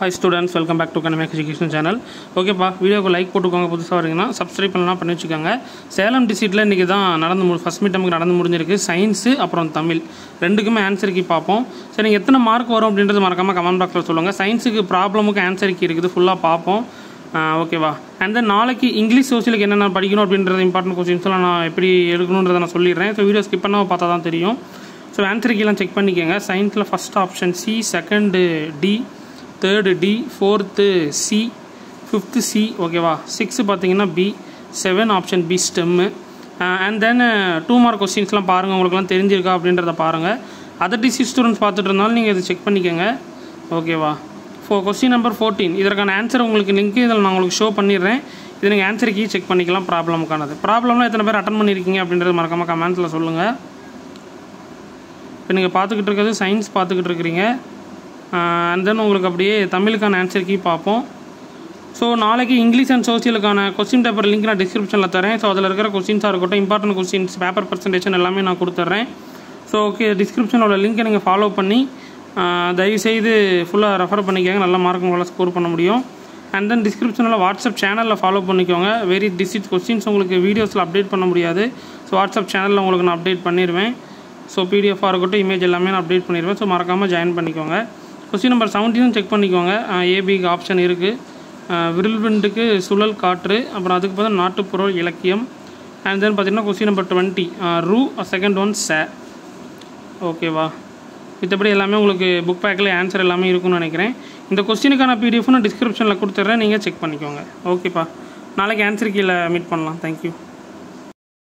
Hi students welcome back to கனமேக் education channel ஓகேப்பா வீடியோக்கு like போட்டுக்கோங்க. புதுசாக வரீங்கன்னா சப்ஸ்கிரைப் பண்ணலாம் பண்ணி வச்சுக்கோங்க. சேலம் டிஸ்ட்ரிக்ட்டில் இன்றைக்கி தான் நடந்து மு ஃபஸ்ட் மீட் நமக்கு நடந்து முடிஞ்சிருக்கு. சயின்ஸு அப்புறம் தமிழ். ரெண்டுக்குமே ஆன்சர் கீ பார்ப்போம். சரி நீங்கள் எத்தனை மார்க் வரும் அப்படின்றது மறக்காமல் கமெண்ட் பாக்ஸில் சொல்லுங்கள் சயின்ஸுக்கு ப்ராப்ளமுக்கு ஆன்சர் கீ இருக்குது ஃபுல்லாக பார்ப்போம். ஓகேவா அண்ட் தென் நாளைக்கு இங்கிலீஷ் சோசியலுக்கு என்னென்ன படிக்கணும் அப்படின்றது இம்பார்ட்டன்ட் கொஸ்டின்ஸ்லாம் நான் எப்படி எடுக்கணுன்றதை நான் சொல்லிடுறேன். ஸோ வீடியோ ஸ்கிப் பண்ணாமல் பார்த்தா தான் தெரியும் ஸோ ஆன்சர் கீலாம் செக் பண்ணிக்கோங்க. சயின்ஸில் first option C second D third D fourth C fifth C ஓகேவா சிக்ஸு பார்த்தீங்கன்னா B seven option B stem and then two mark கொஸ்டின்ஸ்லாம் பாருங்கள் உங்களுக்குலாம் தெரிஞ்சிருக்கா அப்படின்றத பாருங்கள் அதர் டிசி ஸ்டூடெண்ட்ஸ் பார்த்துட்டு இருந்தாலும் நீங்கள் இதை செக் பண்ணிக்கோங்க. ஓகேவா ஃபோ கொஸ்டின் நம்பர் ஃபோர்டீன் இதற்கான ஆன்சர் உங்களுக்கு லிங்க் இதில் நான் உங்களுக்கு ஷோ பண்ணிடுறேன். இது நீங்கள் ஆன்சர் கீ செக் பண்ணிக்கலாம். ப்ராப்ளமுக்கானது ப்ராப்ளம்லாம் எத்தனை பேர் அட்டன் பண்ணியிருக்கீங்க அப்படின்றது மறக்காமல் கமெண்ட்ஸில் சொல்லுங்கள் இப்போ நீங்கள் பார்த்துக்கிட்டு இருக்கிறது சயின்ஸ் பார்த்துக்கிட்டு இருக்கிறீங்க. அண்ட் தென் உங்களுக்கு அப்படியே தமிழுக்கான ஆன்சர் கீ பார்ப்போம். ஸோ நாளைக்கு இங்கிலீஷ் அண்ட் சோசியலுக்கான கொஸ்டின் பேப்பர் லிங்க் நான் டிஸ்கிரிப்ஷனில் தரேன். ஸோ அதில் இருக்கிற கொஸ்டின்ஸாக இருக்கட்டும் இம்பார்ட்டன்ட் கொஸ்டின்ஸ் பேப்பர் பர்சன்டேஷன் எல்லாமே நான் கொடுத்துட்றேன் ஸோ ஓகே டிஸ்கிரிப்ஷனோட லிங்க்கை நீங்கள் ஃபாலோ பண்ணி தயவுசெய்து ஃபுல்லாக ரெஃபர் பண்ணிக்கோங்க. நல்ல மார்க் உங்களால் ஸ்கோர் பண்ண முடியும். அண்ட் தென் டிஸ்கிரிப்ஷனில் வாட்ஸ்அப் சேனலில் ஃபாலோ பண்ணிக்கோங்க. வெரி டிசிட் கொஸ்டின்ஸ் உங்களுக்கு வீடியோஸில் அப்டேட் பண்ண முடியாது. ஸோ வாட்ஸ்அப் சேனலில் உங்களுக்கு நான் அப்டேட் பண்ணிடுவேன் ஸோ பிடிஎஃபாக இருக்கட்டும் இமேஜ் எல்லாமே நான் அப்டேட் பண்ணிடுவேன் ஸோ மறக்காமல் ஜாயின் பண்ணிக்கோங்க. கொஸ்டின் நம்பர் செவன்டீனும் செக் பண்ணிக்கோங்க. ஏபிக்கு ஆப்ஷன் இருக்குது விரில்விண்டுக்கு சுழல் காற்று அப்புறம் அதுக்கு பார்த்தா நாட்டுப்புற இலக்கியம். அண்ட் தென் பார்த்தீங்கன்னா கொஸ்டின் நம்பர் டுவெண்ட்டி ரூ செகண்ட் ஒன் சே. ஓகேவா மத்தபடி எல்லாமே உங்களுக்கு புக் பேக்கில் ஆன்சர் எல்லாமே இருக்கும்னு நினைக்கிறேன். இந்த கொஸ்டினுக்கான பிடிஎஃப் நான் டிஸ்கிரிப்ஷனில் கொடுத்துட்றேன் நீங்கள் செக் பண்ணிக்கோங்க. ஓகேப்பா நாளைக்கு ஆன்சர் கீழே மீட் பண்ணலாம். தேங்க்யூ